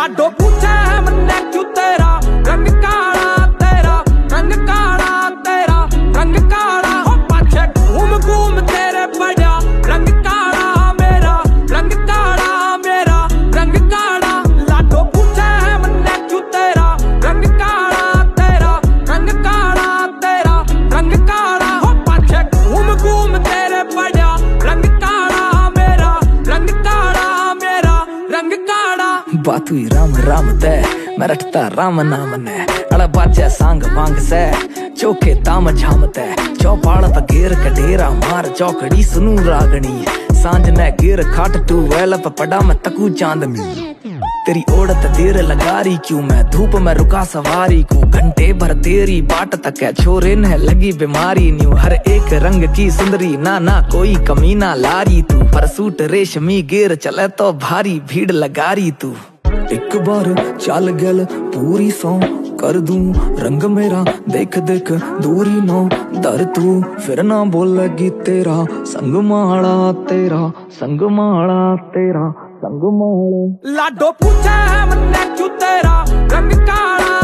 laddo pucha hai manna बात हुई राम राम दे। मैं रटता राम नाम ने। अड़ा बाजा सांग वांग से। चौके ताम झाम ते। त गेर कडेरा मार। चौकड़ी सुनू रागणी। साँझ ने गिर खाट टू वेल प पड़ा मैं तकू चांदनी। तेरी ओड़त देर लगा रही क्यों? मैं धूप में रुका सवारी को घंटे भर तेरी बाट तक है। छोरे ने लगी बीमारी न्यू। हर एक रंग की सुंदरी। ना ना कोई कमी ना लारी तू। पर सूट रेशमी गेर चले तो भारी भीड़ लगा रही तू। एक बार चल गल पूरी सौ कर दूँ रंग मेरा देख देख दूरी नो दर तू फिर ना बोलेगी तेरा संग माड़ा तेरा संग माड़ा तेरा संग माड़ा लाडो पूछे है मन्ने क्यों तेरा रंग काला